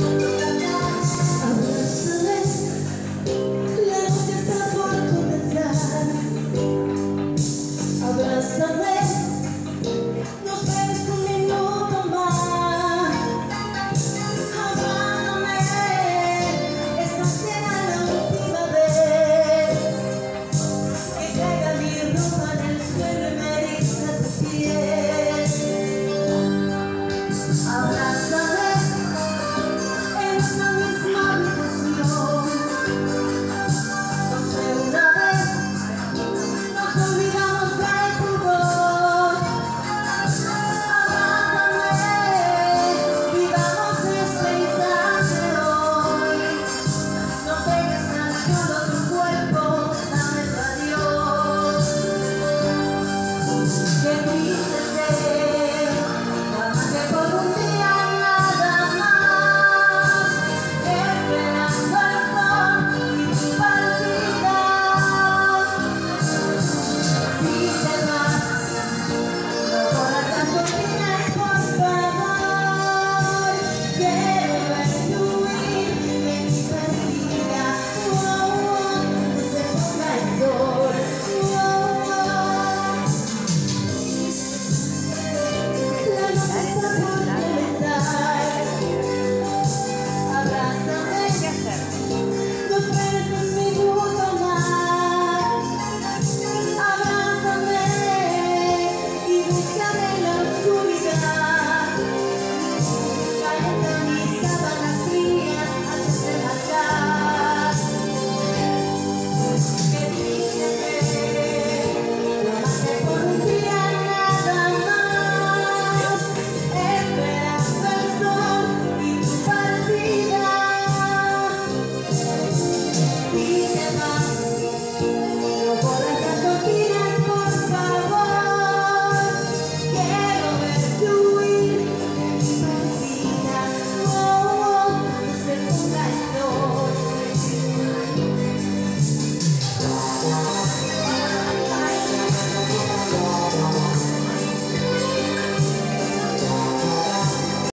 Thank Jesus.